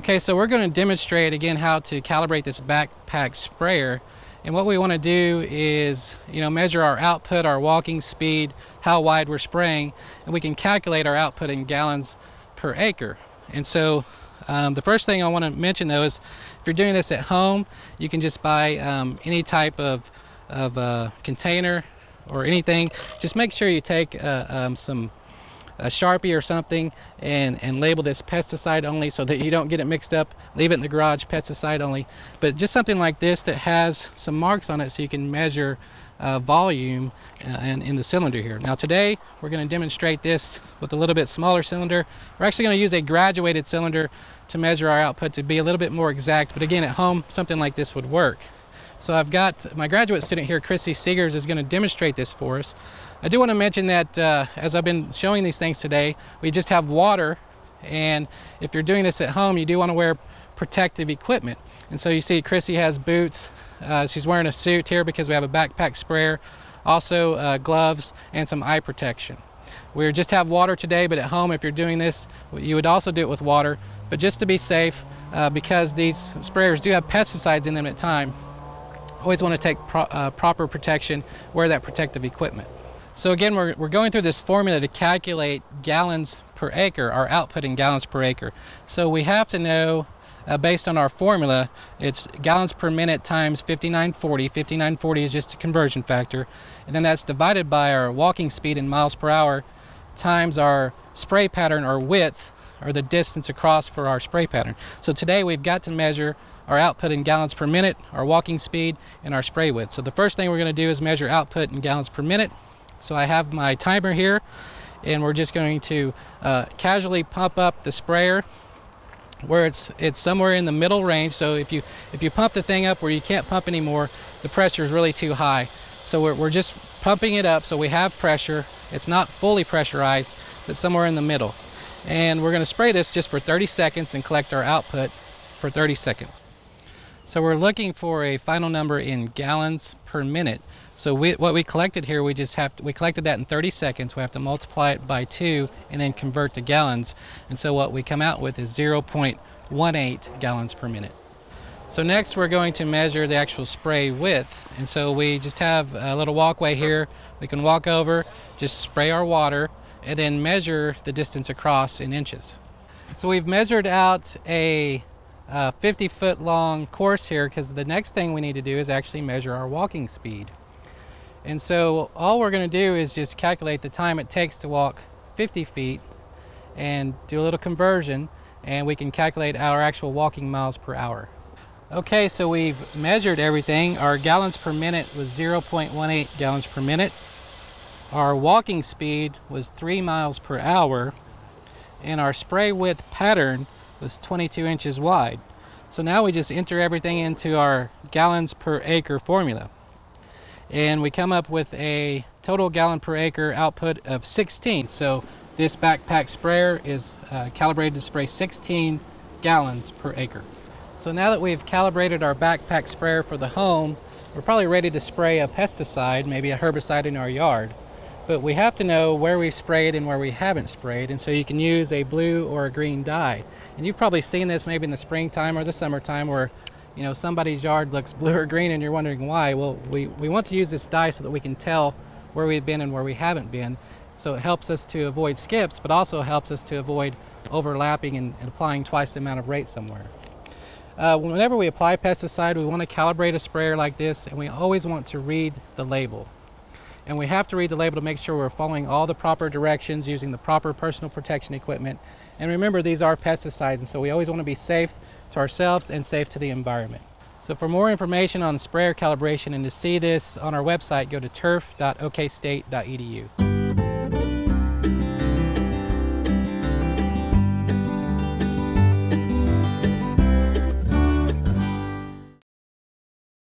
Okay, so we're going to demonstrate again how to calibrate this backpack sprayer. And what we want to do is, you know, measure our output, our walking speed, how wide we're spraying, and we can calculate our output in gallons per acre. And so um, the first thing I want to mention though is if you're doing this at home, you can just buy um, any type of, of uh, container or anything. Just make sure you take uh, um, some a Sharpie or something and, and label this pesticide only so that you don't get it mixed up. Leave it in the garage, pesticide only. But just something like this that has some marks on it so you can measure uh, volume uh, in, in the cylinder here. Now today we're going to demonstrate this with a little bit smaller cylinder. We're actually going to use a graduated cylinder to measure our output to be a little bit more exact. But again, at home, something like this would work. So I've got my graduate student here, Chrissy Segars, is going to demonstrate this for us. I do want to mention that uh, as I've been showing these things today, we just have water. And if you're doing this at home, you do want to wear protective equipment. And so you see Chrissy has boots. Uh, she's wearing a suit here because we have a backpack sprayer. Also uh, gloves and some eye protection. We just have water today, but at home, if you're doing this, you would also do it with water. But just to be safe, uh, because these sprayers do have pesticides in them at time, always want to take pro uh, proper protection, wear that protective equipment. So again, we're, we're going through this formula to calculate gallons per acre, our output in gallons per acre. So we have to know, uh, based on our formula, it's gallons per minute times 5940. 5940 is just a conversion factor. And then that's divided by our walking speed in miles per hour times our spray pattern or width or the distance across for our spray pattern. So today we've got to measure our output in gallons per minute, our walking speed, and our spray width. So the first thing we're going to do is measure output in gallons per minute. So I have my timer here, and we're just going to uh, casually pump up the sprayer where it's it's somewhere in the middle range. So if you if you pump the thing up where you can't pump anymore, the pressure is really too high. So we're, we're just pumping it up so we have pressure. It's not fully pressurized, but somewhere in the middle. And we're going to spray this just for 30 seconds and collect our output for 30 seconds. So we're looking for a final number in gallons per minute. So we, what we collected here, we just have to, we collected that in 30 seconds. We have to multiply it by two and then convert to gallons. And so what we come out with is 0.18 gallons per minute. So next we're going to measure the actual spray width. And so we just have a little walkway here. We can walk over, just spray our water, and then measure the distance across in inches. So we've measured out a uh, 50 foot long course here because the next thing we need to do is actually measure our walking speed. And so all we're going to do is just calculate the time it takes to walk 50 feet and do a little conversion and we can calculate our actual walking miles per hour. Okay, so we've measured everything. Our gallons per minute was 0.18 gallons per minute. Our walking speed was 3 miles per hour and our spray width pattern was 22 inches wide. So now we just enter everything into our gallons per acre formula. And we come up with a total gallon per acre output of 16. So this backpack sprayer is uh, calibrated to spray 16 gallons per acre. So now that we've calibrated our backpack sprayer for the home, we're probably ready to spray a pesticide, maybe a herbicide in our yard but we have to know where we've sprayed and where we haven't sprayed and so you can use a blue or a green dye. And you've probably seen this maybe in the springtime or the summertime where you know somebody's yard looks blue or green and you're wondering why. Well we we want to use this dye so that we can tell where we've been and where we haven't been. So it helps us to avoid skips but also helps us to avoid overlapping and, and applying twice the amount of rate somewhere. Uh, whenever we apply pesticide we want to calibrate a sprayer like this and we always want to read the label and we have to read the label to make sure we're following all the proper directions using the proper personal protection equipment. And remember, these are pesticides, and so we always want to be safe to ourselves and safe to the environment. So for more information on sprayer calibration and to see this on our website, go to turf.okstate.edu.